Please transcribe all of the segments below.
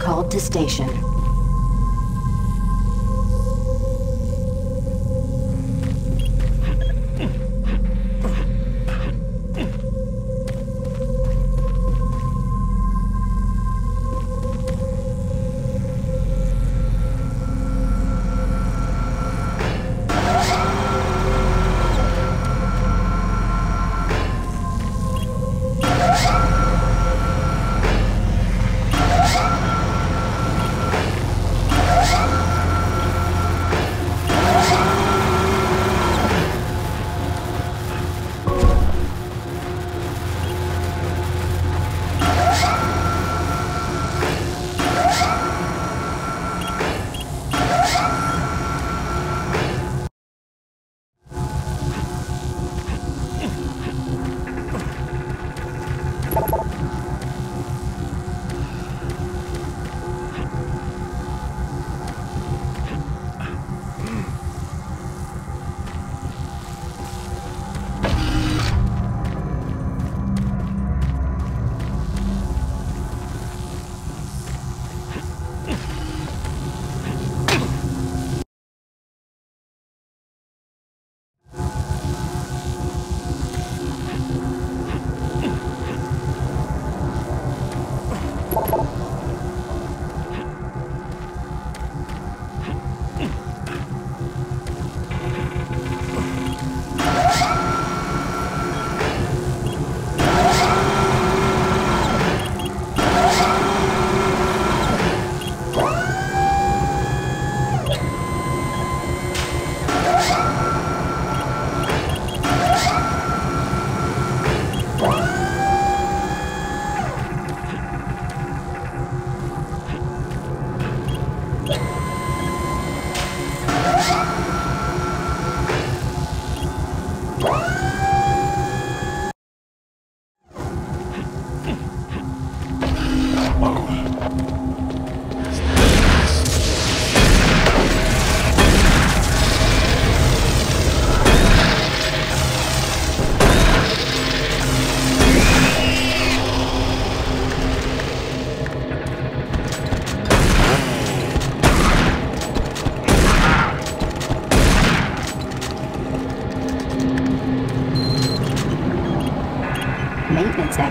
called to station.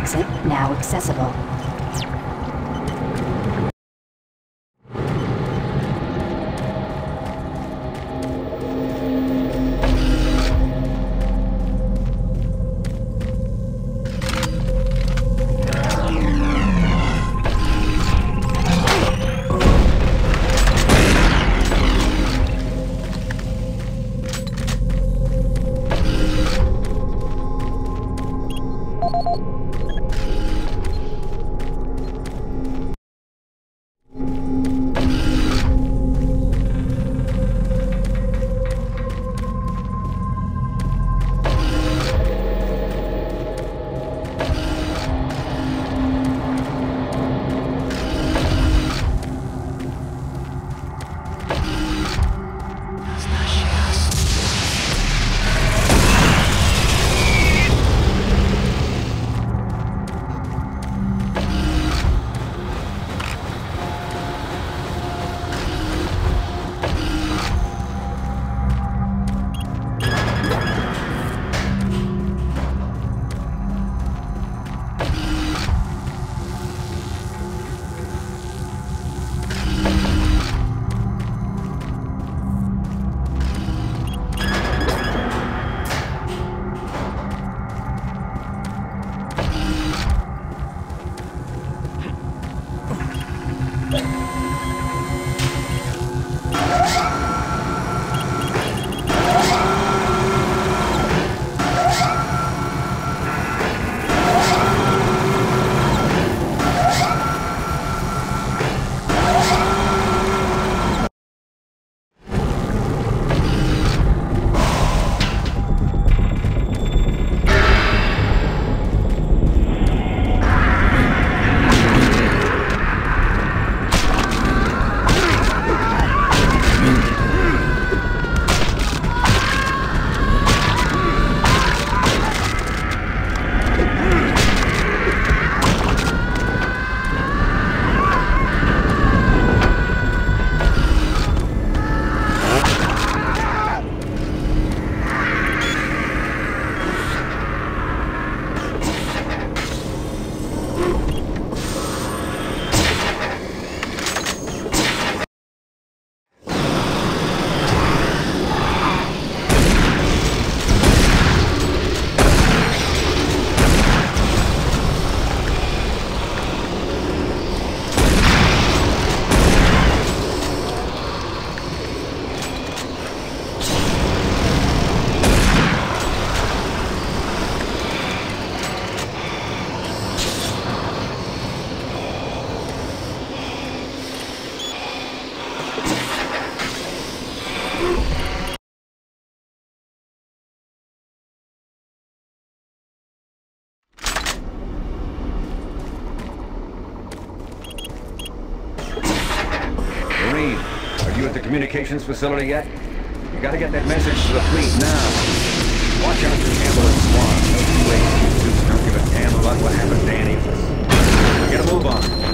Exit now accessible. ピッ! Communications facility yet? You gotta get that message to the fleet now. Watch out for and Swann. No two ways. Don't give a damn about what happened to us. Get a move on.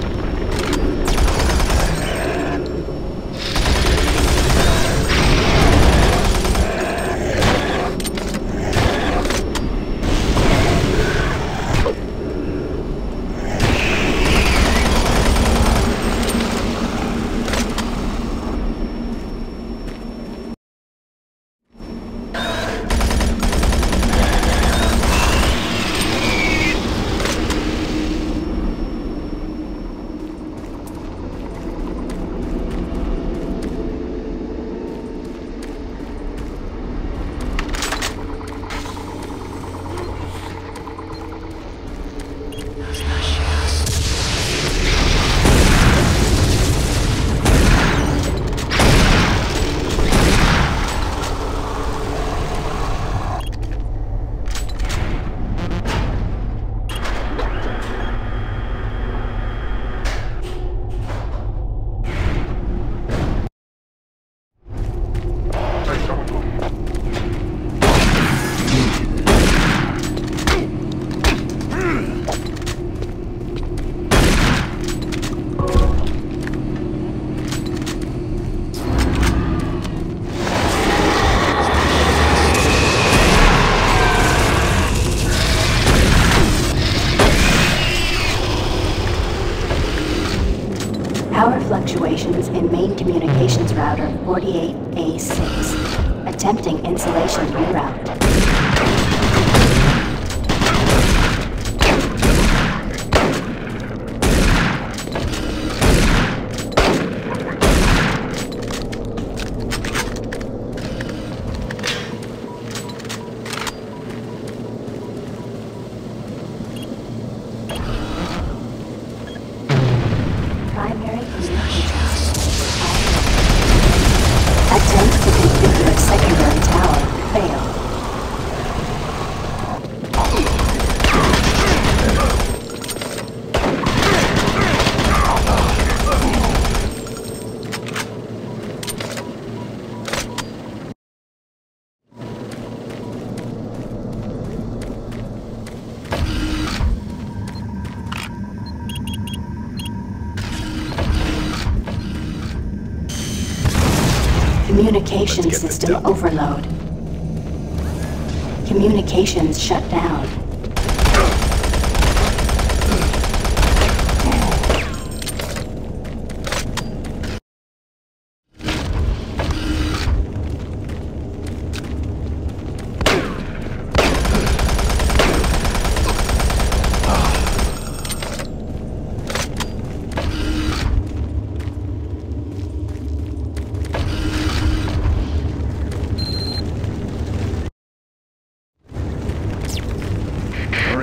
Communications shut down.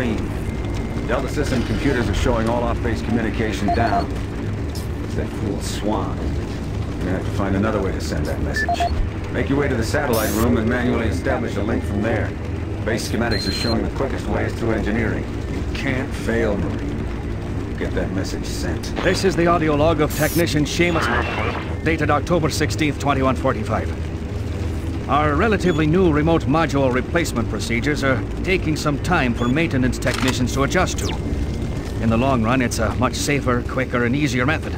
Marine. Delta System computers are showing all off-base communication down. It's that fool Swann. We're gonna have to find another way to send that message. Make your way to the satellite room and manually establish a link from there. Base schematics are showing the quickest ways through engineering. You can't fail, Marine. Get that message sent. This is the audio log of Technician Seamus, dated October 16th, 2145. Our relatively new remote module replacement procedures are taking some time for maintenance technicians to adjust to. In the long run, it's a much safer, quicker, and easier method.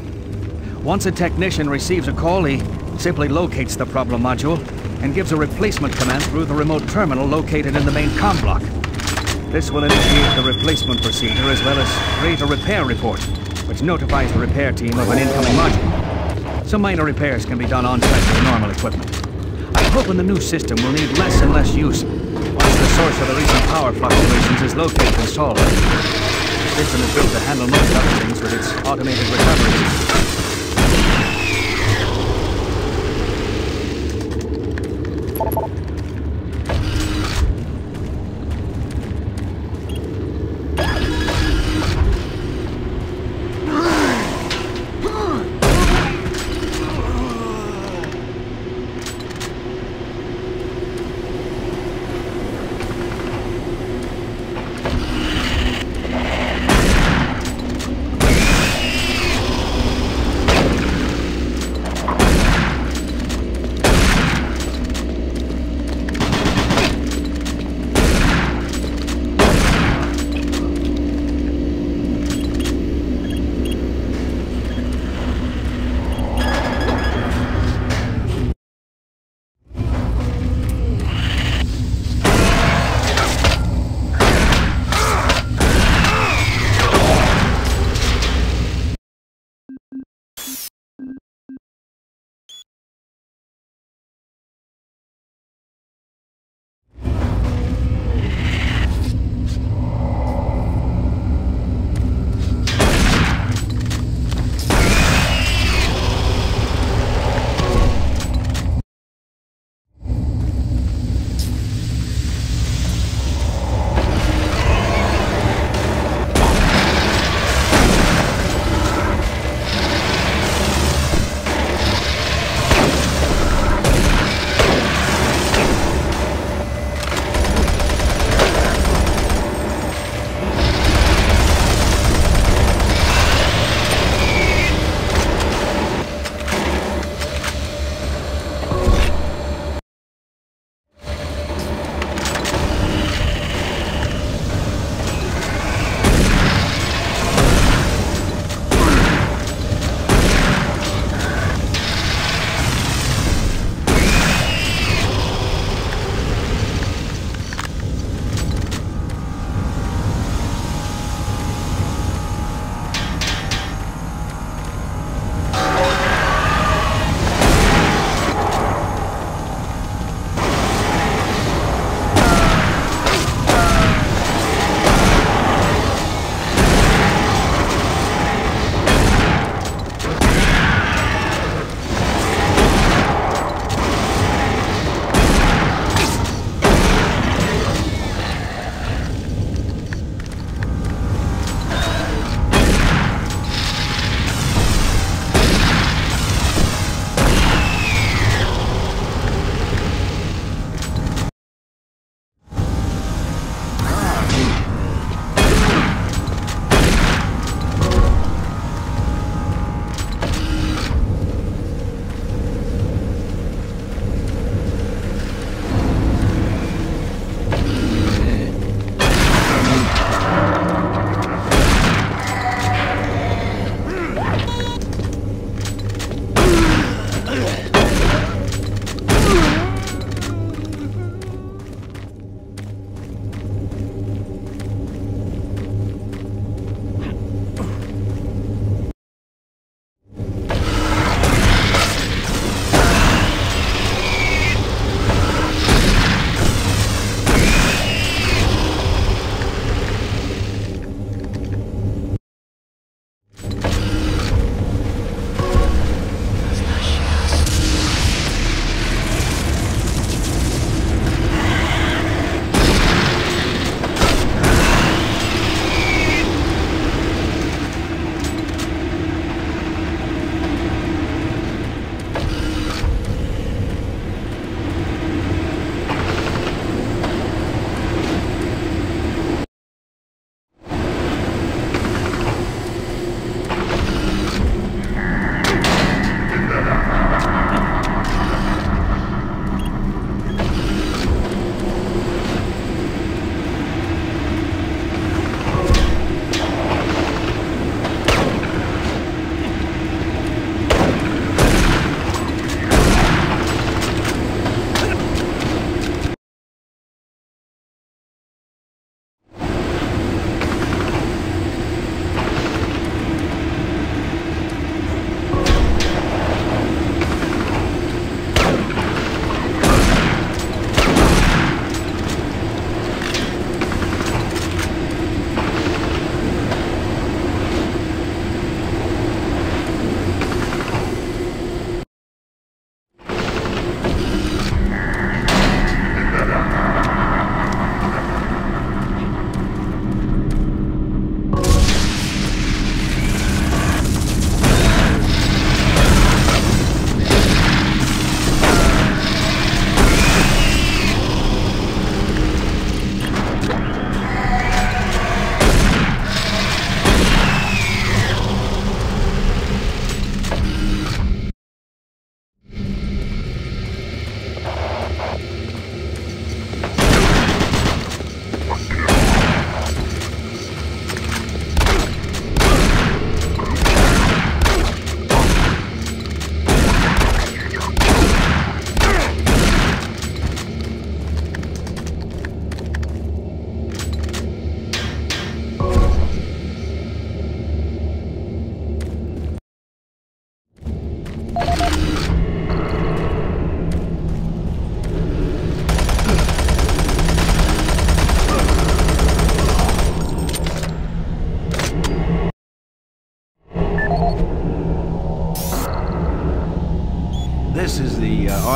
Once a technician receives a call, he simply locates the problem module and gives a replacement command through the remote terminal located in the main com block. This will initiate the replacement procedure as well as create a repair report, which notifies the repair team of an incoming module. Some minor repairs can be done on-site with normal equipment. I'm hoping the new system will need less and less use once the source of the recent power fluctuations is located and solved. System is built to handle most other things with its automated recovery.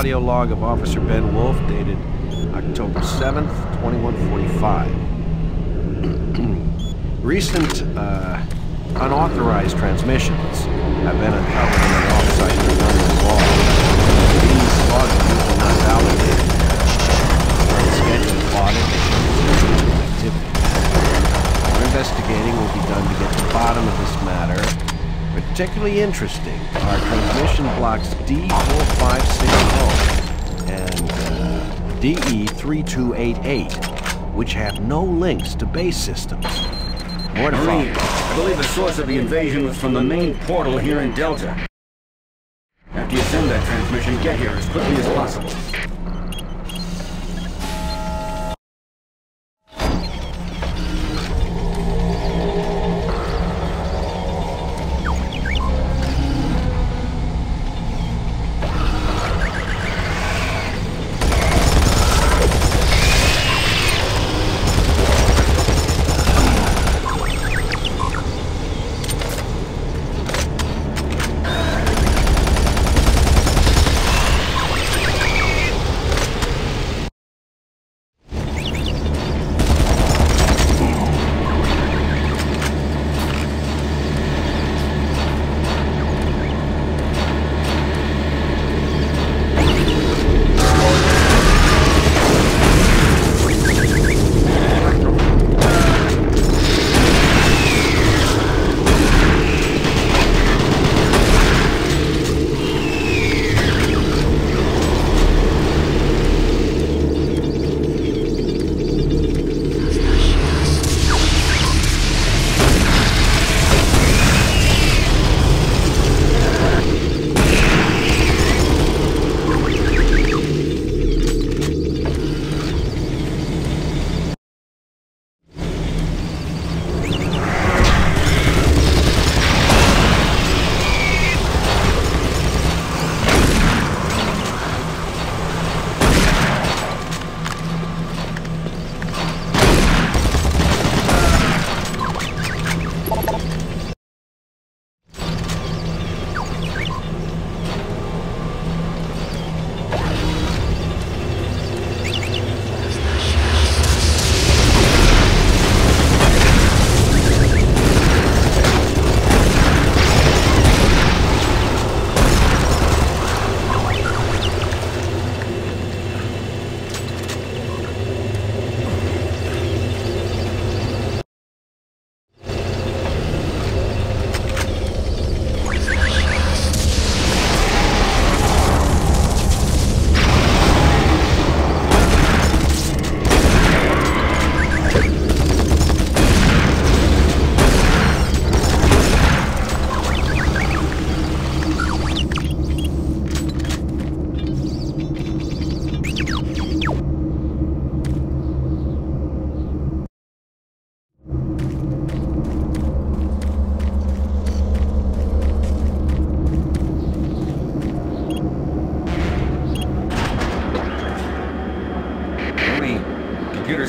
Audio log of Officer Ben Wolf, dated October 7th, 2145. Recent uh, unauthorized transmissions have been uncovered in the off-site redundant wall. These logs are usually not validated. Unscheduled audit activity. More investigating will be done to get to the bottom of this matter. Particularly interesting are transmission blocks D4560 and uh, DE3288, which have no links to base systems. More to Marine, follow. I believe the source of the invasion was from the main portal here in Delta. After you send that transmission, get here as quickly as possible.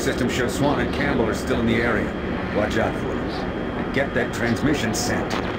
System shows Swann and Campbell are still in the area. Watch out for them. Get that transmission sent.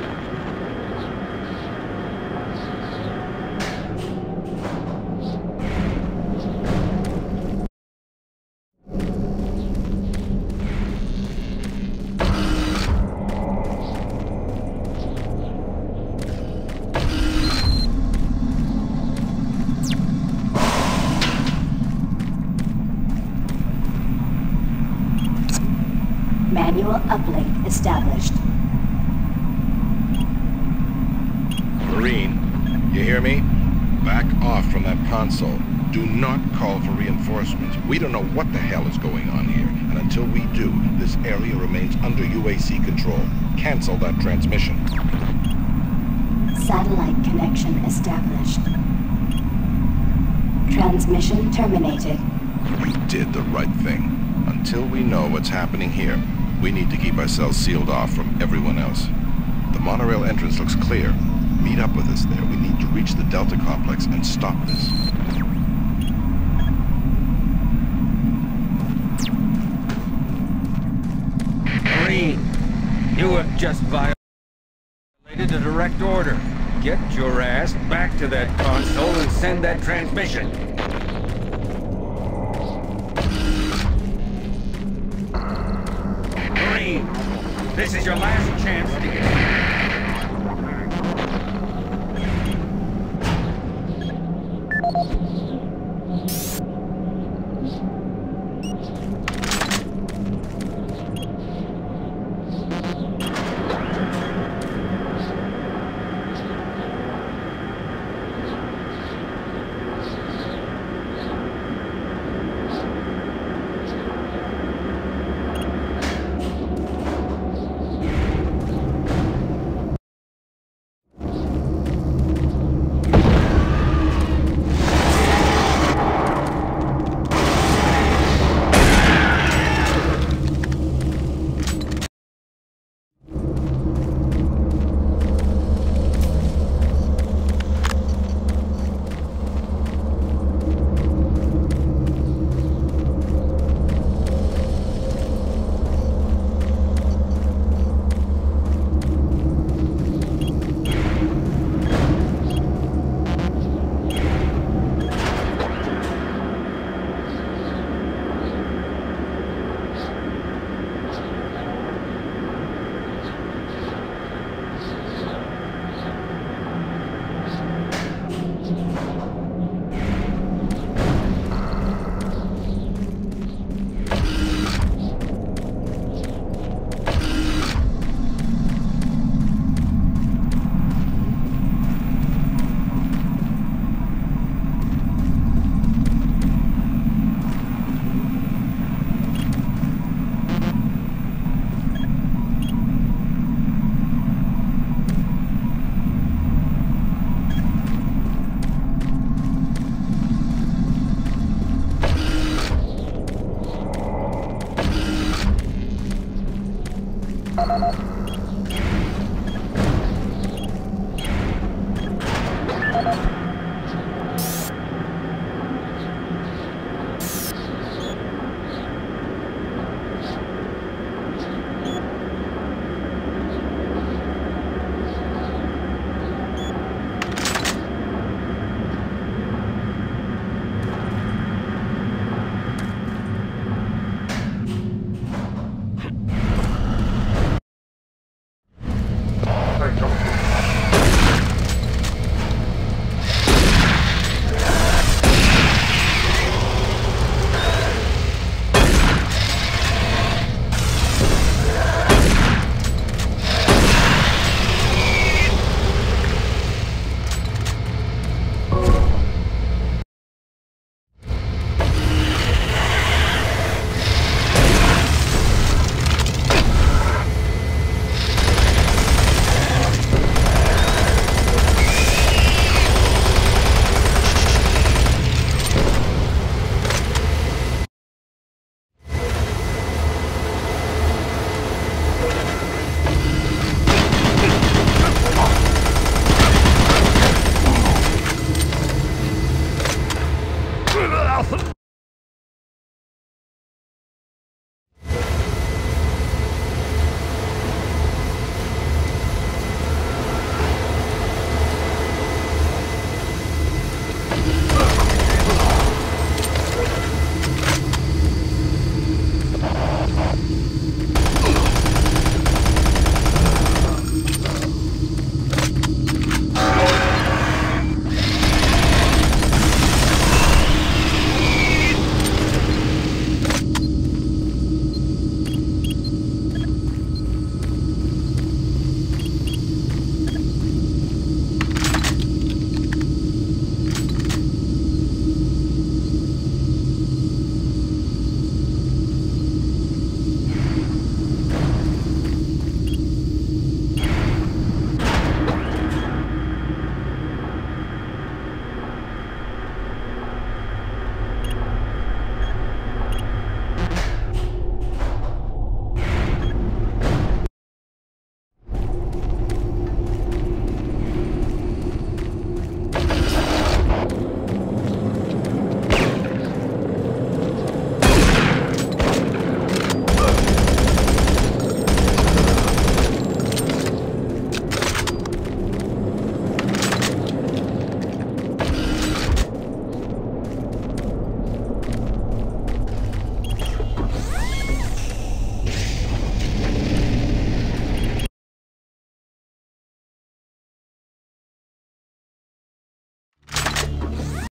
Reinforcements. We don't know what the hell is going on here, and until we do, this area remains under UAC control. Cancel that transmission. Satellite connection established. Transmission terminated. We did the right thing. Until we know what's happening here, we need to keep ourselves sealed off from everyone else. The monorail entrance looks clear. Meet up with us there. We need to reach the Delta complex and stop this. You have just violated a direct order. Get your ass back to that console and send that transmission. Green. this is your last chance to get...